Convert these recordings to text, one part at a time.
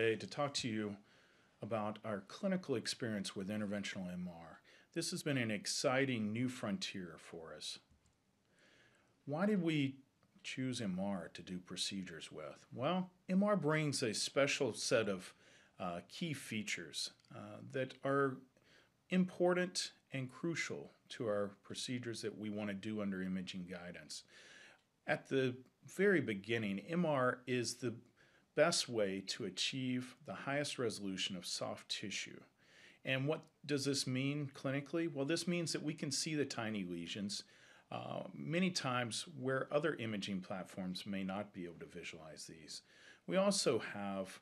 today to talk to you about our clinical experience with interventional MR. This has been an exciting new frontier for us. Why did we choose MR to do procedures with? Well, MR brings a special set of uh, key features uh, that are important and crucial to our procedures that we want to do under imaging guidance. At the very beginning, MR is the best way to achieve the highest resolution of soft tissue. And what does this mean clinically? Well, this means that we can see the tiny lesions uh, many times where other imaging platforms may not be able to visualize these. We also have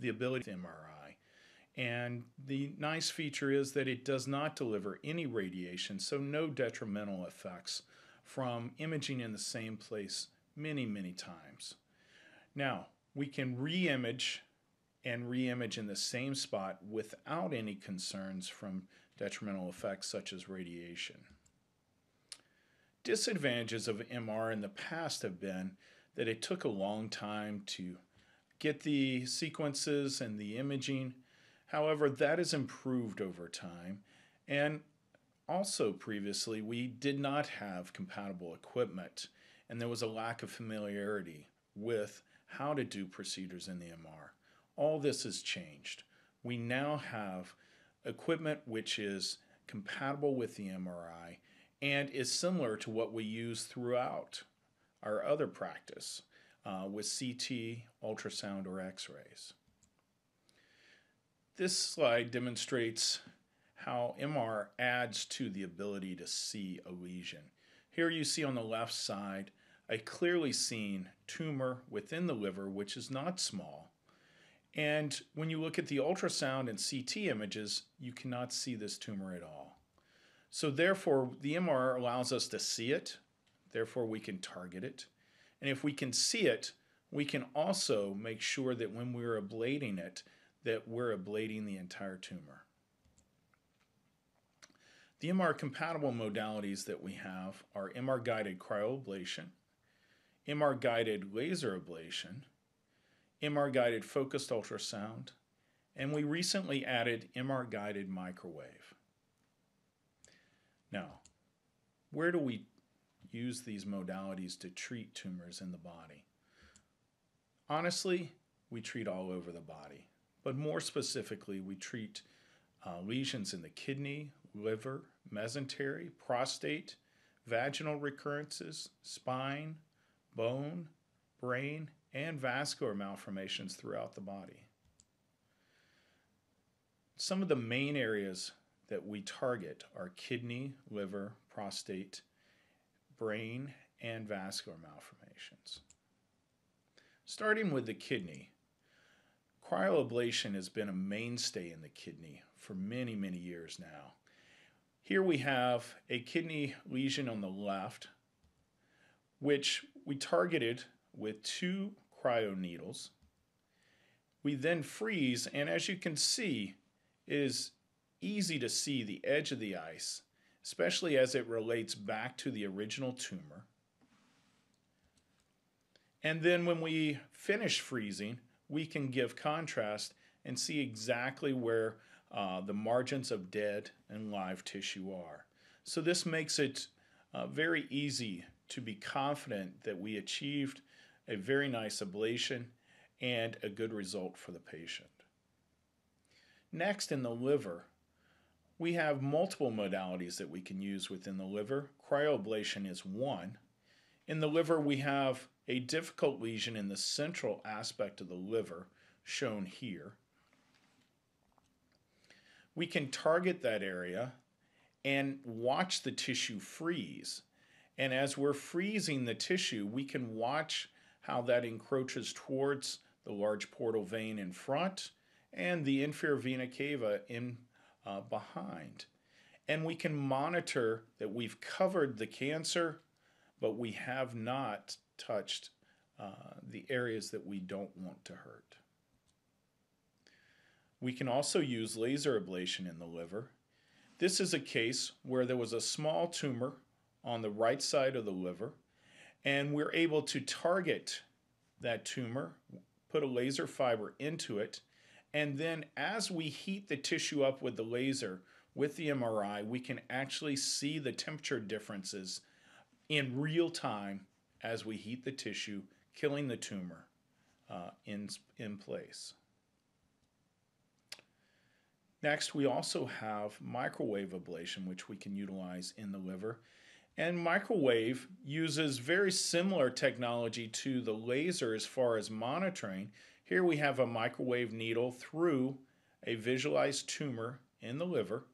the ability to MRI. And the nice feature is that it does not deliver any radiation, so no detrimental effects from imaging in the same place many, many times. Now, we can re-image and re-image in the same spot without any concerns from detrimental effects such as radiation. Disadvantages of MR in the past have been that it took a long time to get the sequences and the imaging. However, that has improved over time. And also previously, we did not have compatible equipment and there was a lack of familiarity with how to do procedures in the MR. All this has changed. We now have equipment which is compatible with the MRI and is similar to what we use throughout our other practice uh, with CT, ultrasound, or x rays. This slide demonstrates how MR adds to the ability to see a lesion. Here you see on the left side a clearly seen tumor within the liver, which is not small. And when you look at the ultrasound and CT images, you cannot see this tumor at all. So therefore, the MR allows us to see it, therefore we can target it. And if we can see it, we can also make sure that when we're ablating it, that we're ablating the entire tumor. The MR compatible modalities that we have are MR guided cryoablation, MR guided laser ablation, MR guided focused ultrasound, and we recently added MR guided microwave. Now, where do we use these modalities to treat tumors in the body? Honestly, we treat all over the body, but more specifically, we treat uh, lesions in the kidney, liver, mesentery, prostate, vaginal recurrences, spine, bone, brain, and vascular malformations throughout the body. Some of the main areas that we target are kidney, liver, prostate, brain, and vascular malformations. Starting with the kidney, cryoablation has been a mainstay in the kidney for many, many years now. Here we have a kidney lesion on the left, which we targeted with two cryo needles. We then freeze, and as you can see, it is easy to see the edge of the ice, especially as it relates back to the original tumor. And then when we finish freezing, we can give contrast and see exactly where uh, the margins of dead and live tissue are. So this makes it uh, very easy to be confident that we achieved a very nice ablation and a good result for the patient. Next, in the liver, we have multiple modalities that we can use within the liver. Cryoablation is one. In the liver, we have a difficult lesion in the central aspect of the liver, shown here. We can target that area and watch the tissue freeze. And as we're freezing the tissue, we can watch how that encroaches towards the large portal vein in front and the inferior vena cava in uh, behind. And we can monitor that we've covered the cancer, but we have not touched uh, the areas that we don't want to hurt. We can also use laser ablation in the liver. This is a case where there was a small tumor on the right side of the liver, and we're able to target that tumor, put a laser fiber into it, And then as we heat the tissue up with the laser, with the MRI, we can actually see the temperature differences in real time as we heat the tissue, killing the tumor uh, in, in place. Next, we also have microwave ablation, which we can utilize in the liver. And microwave uses very similar technology to the laser as far as monitoring. Here we have a microwave needle through a visualized tumor in the liver.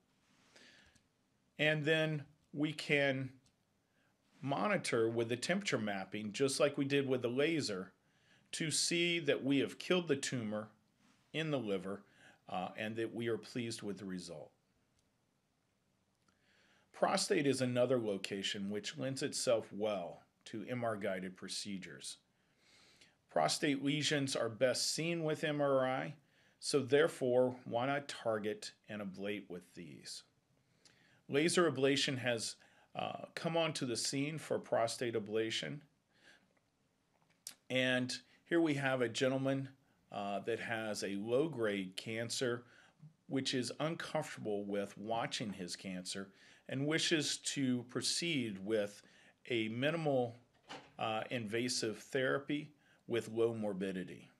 And then we can monitor with the temperature mapping, just like we did with the laser, to see that we have killed the tumor in the liver uh, and that we are pleased with the result. Prostate is another location which lends itself well to MR guided procedures. Prostate lesions are best seen with MRI, so therefore, why not target and ablate with these? Laser ablation has uh, come onto the scene for prostate ablation. And here we have a gentleman uh, that has a low grade cancer, which is uncomfortable with watching his cancer and wishes to proceed with a minimal uh, invasive therapy with low morbidity.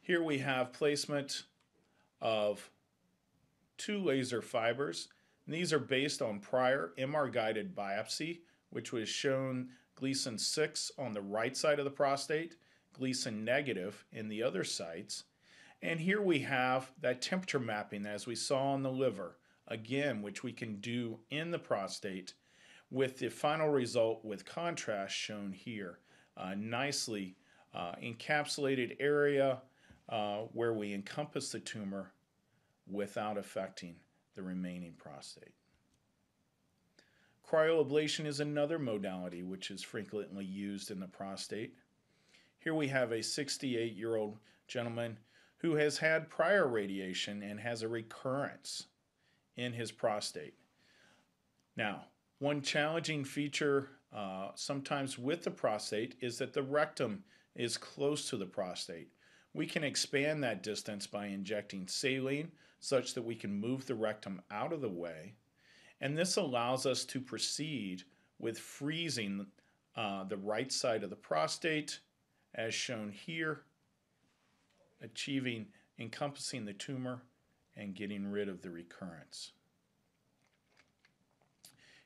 Here we have placement of two laser fibers. And these are based on prior MR guided biopsy, which was shown Gleason 6 on the right side of the prostate, Gleason negative in the other sites. And here we have that temperature mapping as we saw on the liver, again, which we can do in the prostate with the final result with contrast shown here. Uh, nicely uh, encapsulated area uh, where we encompass the tumor without affecting the remaining prostate. Cryoablation is another modality which is frequently used in the prostate. Here we have a 68 year old gentleman who has had prior radiation and has a recurrence in his prostate. Now, one challenging feature uh, sometimes with the prostate is that the rectum is close to the prostate. We can expand that distance by injecting saline such that we can move the rectum out of the way. And this allows us to proceed with freezing uh, the right side of the prostate, as shown here, achieving encompassing the tumor and getting rid of the recurrence.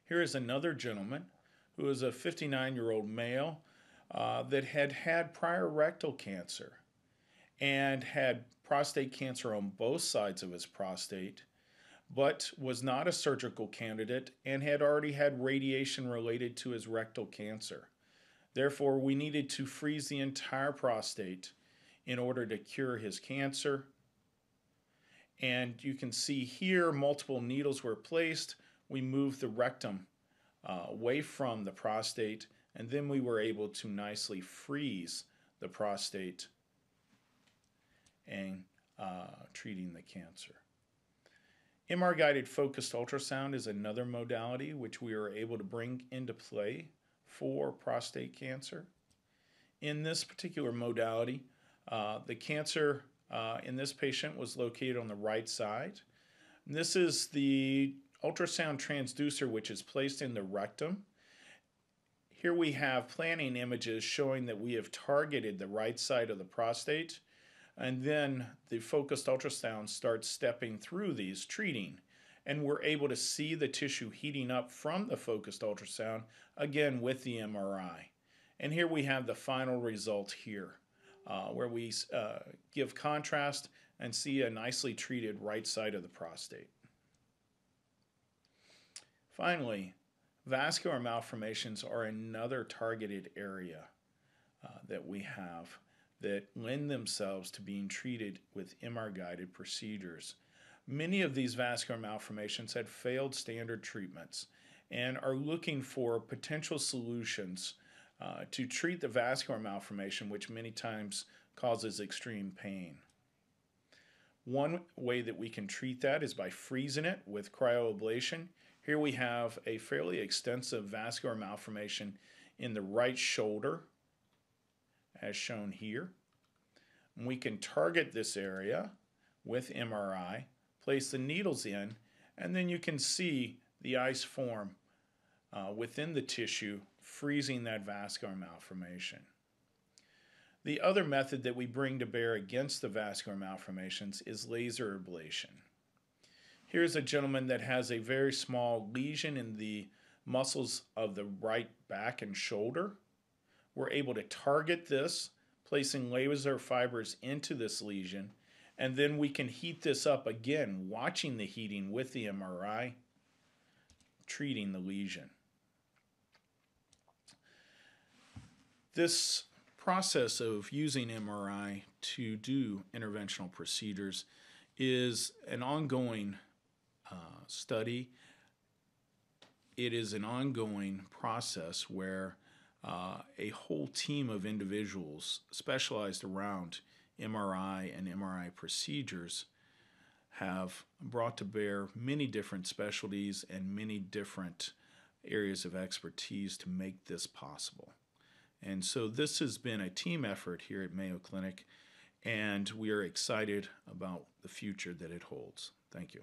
Here is another gentleman who is a 59 year old male uh, that had had prior rectal cancer and had prostate cancer on both sides of his prostate, but was not a surgical candidate and had already had radiation related to his rectal cancer. Therefore, we needed to freeze the entire prostate in order to cure his cancer. And you can see here multiple needles were placed. We moved the rectum uh, away from the prostate, and then we were able to nicely freeze the prostate and uh, treating the cancer. MR guided focused ultrasound is another modality which we are able to bring into play for prostate cancer. In this particular modality, uh, the cancer uh, in this patient was located on the right side. And this is the ultrasound transducer which is placed in the rectum. Here we have planning images showing that we have targeted the right side of the prostate and then the focused ultrasound starts stepping through these, treating. And we're able to see the tissue heating up from the focused ultrasound, again with the MRI. And here we have the final result here, uh, where we uh, give contrast and see a nicely treated right side of the prostate. Finally, vascular malformations are another targeted area uh, that we have that lend themselves to being treated with MR guided procedures. Many of these vascular malformations had failed standard treatments and are looking for potential solutions uh, to treat the vascular malformation, which many times causes extreme pain. One way that we can treat that is by freezing it with cryoablation. Here we have a fairly extensive vascular malformation in the right shoulder as shown here. We can target this area with MRI, place the needles in, and then you can see the ice form uh, within the tissue, freezing that vascular malformation. The other method that we bring to bear against the vascular malformations is laser ablation. Here's a gentleman that has a very small lesion in the muscles of the right back and shoulder. We're able to target this, placing laser fibers into this lesion, and then we can heat this up again, watching the heating with the MRI, treating the lesion. This process of using MRI to do interventional procedures is an ongoing uh, study. It is an ongoing process where uh, a whole team of individuals specialized around MRI and MRI procedures have brought to bear many different specialties and many different areas of expertise to make this possible. And so this has been a team effort here at Mayo Clinic, and we are excited about the future that it holds. Thank you.